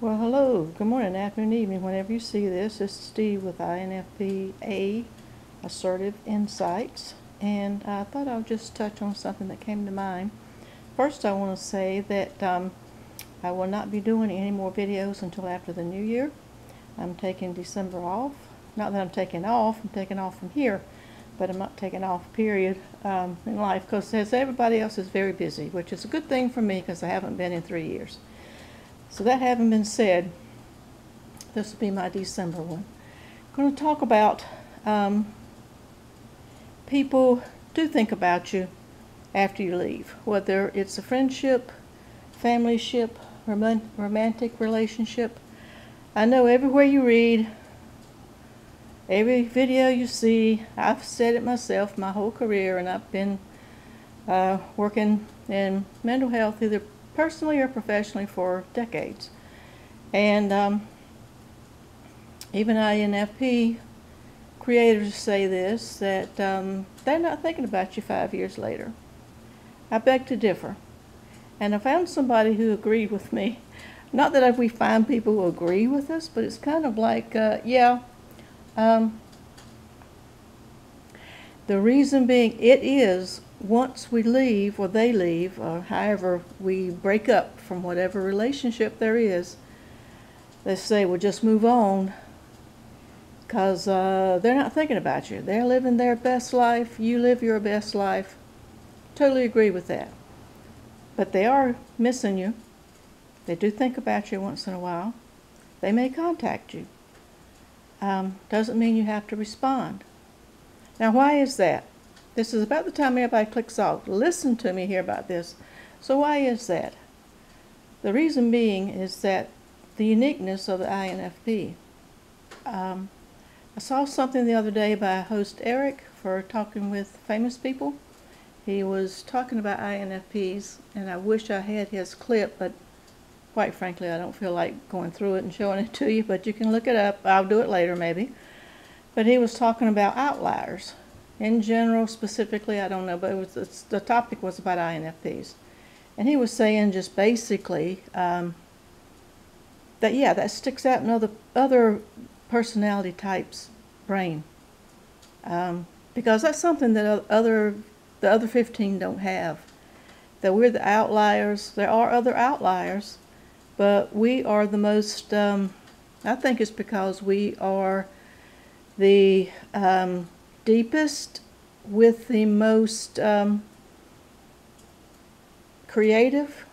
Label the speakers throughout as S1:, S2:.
S1: Well, hello, good morning, afternoon, evening, whenever you see this. This is Steve with INFPA Assertive Insights, and I thought I would just touch on something that came to mind. First, I want to say that um, I will not be doing any more videos until after the new year. I'm taking December off. Not that I'm taking off, I'm taking off from here, but I'm not taking off, period, um, in life, because as everybody else is very busy, which is a good thing for me because I haven't been in three years. So that having been said, this will be my December one. I'm going to talk about um, people do think about you after you leave, whether it's a friendship, family ship, rom romantic relationship. I know everywhere you read, every video you see, I've said it myself my whole career, and I've been uh, working in mental health either personally or professionally for decades. And um, even INFP creators say this, that um, they're not thinking about you five years later. I beg to differ. And I found somebody who agreed with me. Not that we find people who agree with us, but it's kind of like, uh, yeah, um, the reason being it is once we leave, or they leave, or however we break up from whatever relationship there is, they say, well, just move on because uh, they're not thinking about you. They're living their best life. You live your best life. Totally agree with that. But they are missing you. They do think about you once in a while. They may contact you. Um, doesn't mean you have to respond. Now, why is that? This is about the time everybody clicks off. Listen to me here about this. So why is that? The reason being is that the uniqueness of the INFP. Um, I saw something the other day by host Eric for talking with famous people. He was talking about INFPs, and I wish I had his clip, but quite frankly, I don't feel like going through it and showing it to you, but you can look it up. I'll do it later, maybe. But he was talking about outliers in general, specifically, I don't know, but it was the topic was about INFPs, and he was saying just basically um, that yeah, that sticks out in other other personality types' brain, um, because that's something that other the other 15 don't have. That we're the outliers. There are other outliers, but we are the most. Um, I think it's because we are the um, deepest with the most um, creative.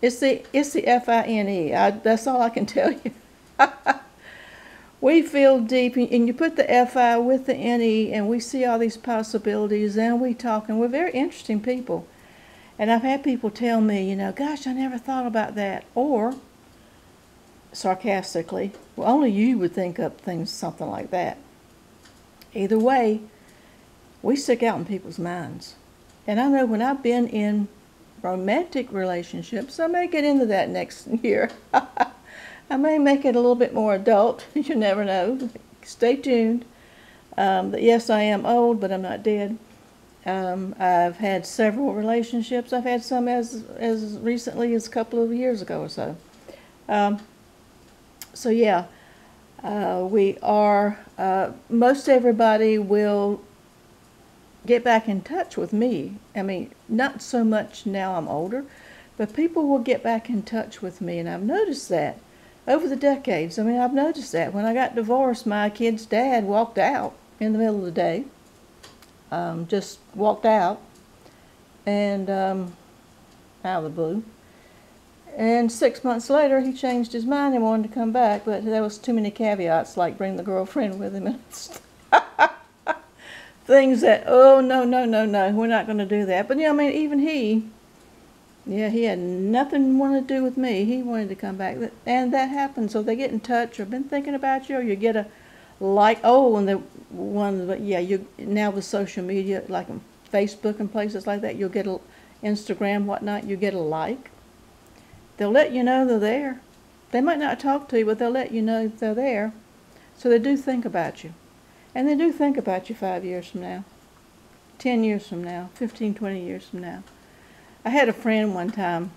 S1: It's the it's the F I N E. That's all I can tell you. we feel deep, and you put the F I with the N E, and we see all these possibilities, and we talk, and we're very interesting people. And I've had people tell me, you know, gosh, I never thought about that, or sarcastically, well, only you would think up things something like that. Either way, we stick out in people's minds. And I know when I've been in romantic relationships, I may get into that next year. I may make it a little bit more adult. you never know. Stay tuned. Um, but yes, I am old, but I'm not dead. Um, I've had several relationships. I've had some as as recently as a couple of years ago or so. Um, so yeah, uh, we are, uh, most everybody will get back in touch with me. I mean, not so much now I'm older, but people will get back in touch with me, and I've noticed that over the decades. I mean, I've noticed that. When I got divorced, my kid's dad walked out in the middle of the day, um, just walked out, and um, out of the blue. And six months later, he changed his mind and wanted to come back, but there was too many caveats, like bring the girlfriend with him and things that, oh, no, no, no, no, we're not going to do that. But, you know, I mean, even he, yeah, he had nothing wanted to do with me. He wanted to come back. And that happens. So they get in touch or been thinking about you, or you get a like, oh, and the one, but yeah, you now with social media, like Facebook and places like that, you'll get a Instagram, whatnot, you get a like They'll let you know they're there. They might not talk to you, but they'll let you know they're there. So they do think about you. And they do think about you five years from now, 10 years from now, 15, 20 years from now. I had a friend one time,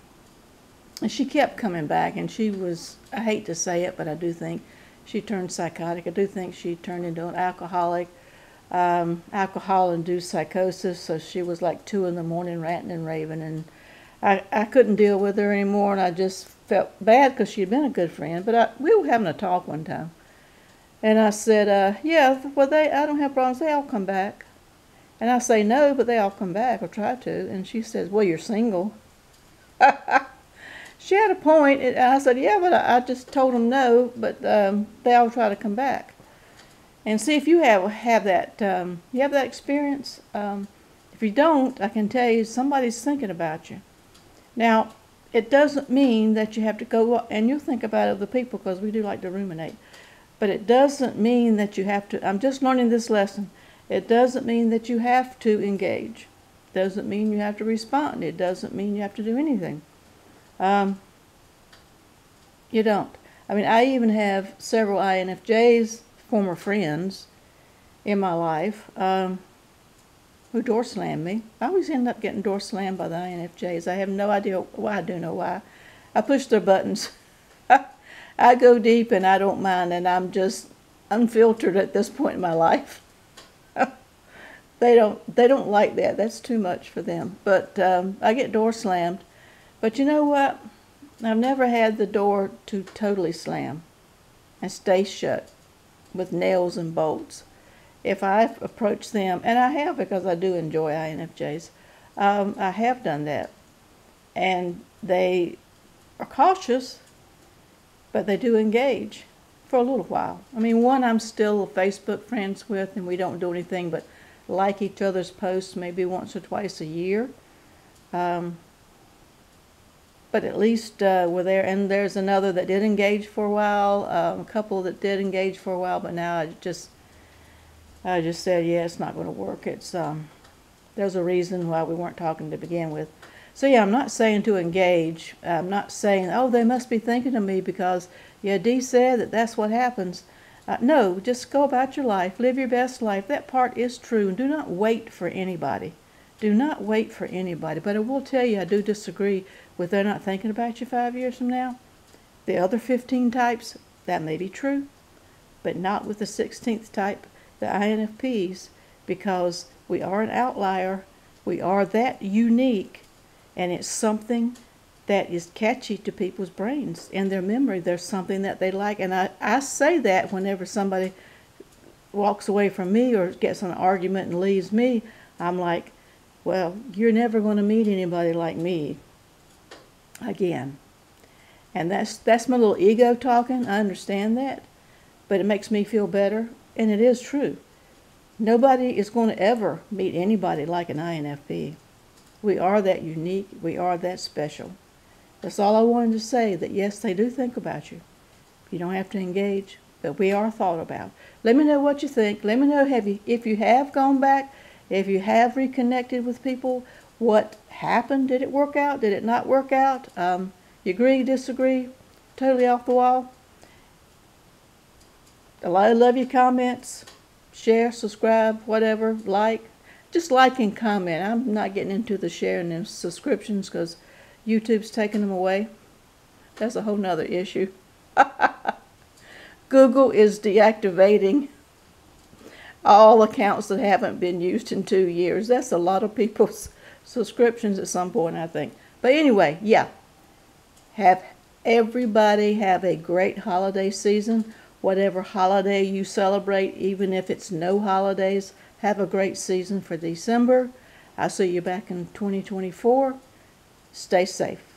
S1: and she kept coming back, and she was, I hate to say it, but I do think she turned psychotic. I do think she turned into an alcoholic, um, alcohol-induced psychosis, so she was like two in the morning ranting and raving, and I, I couldn't deal with her anymore, and I just felt bad because she had been a good friend, but I, we were having a talk one time. And I said, uh, yeah, well, they, I don't have problems. They all come back. And I say, no, but they all come back or try to. And she says, well, you're single. she had a point, and I said, yeah, but I, I just told them no, but um, they all try to come back. And see if you have have that um, you have that experience. Um, if you don't, I can tell you somebody's thinking about you. Now, it doesn't mean that you have to go and you'll think about other people because we do like to ruminate. But it doesn't mean that you have to. I'm just learning this lesson. It doesn't mean that you have to engage. It doesn't mean you have to respond. It doesn't mean you have to do anything. Um, you don't. I mean, I even have several INFJs, former friends, in my life um, who door slammed me. I always end up getting door slammed by the INFJs. I have no idea why. I do know why. I push their buttons. I go deep and I don't mind, and I'm just unfiltered at this point in my life. they don't they don't like that. That's too much for them. But um, I get door slammed. But you know what? I've never had the door to totally slam and stay shut with nails and bolts. If I approach them, and I have because I do enjoy INFJs, um, I have done that. And they are cautious, but they do engage for a little while. I mean, one I'm still Facebook friends with, and we don't do anything but like each other's posts maybe once or twice a year. Um, but at least uh, we're there. And there's another that did engage for a while, um, a couple that did engage for a while, but now I just, I just said, yeah, it's not going to work. It's um, there's a reason why we weren't talking to begin with. So yeah, I'm not saying to engage. I'm not saying, oh, they must be thinking of me because yeah, Dee said that that's what happens. Uh, no, just go about your life, live your best life. That part is true, and do not wait for anybody. Do not wait for anybody. But I will tell you, I do disagree with they're not thinking about you five years from now. The other 15 types, that may be true, but not with the 16th type, the INFPs, because we are an outlier. We are that unique, and it's something that is catchy to people's brains and their memory. There's something that they like. And I, I say that whenever somebody walks away from me or gets an argument and leaves me, I'm like, well, you're never going to meet anybody like me again. And that's that's my little ego talking. I understand that, but it makes me feel better, and it is true. Nobody is going to ever meet anybody like an INFP. We are that unique. We are that special. That's all I wanted to say. That yes, they do think about you. You don't have to engage, but we are thought about. Let me know what you think. Let me know have you, if you have gone back if you have reconnected with people, what happened? Did it work out? Did it not work out? Um, you agree, disagree? Totally off the wall? Of love your comments. Share, subscribe, whatever, like. Just like and comment. I'm not getting into the sharing and subscriptions because YouTube's taking them away. That's a whole nother issue. Google is deactivating all accounts that haven't been used in two years. That's a lot of people's subscriptions at some point, I think. But anyway, yeah. Have everybody have a great holiday season. Whatever holiday you celebrate, even if it's no holidays, have a great season for December. I'll see you back in 2024. Stay safe.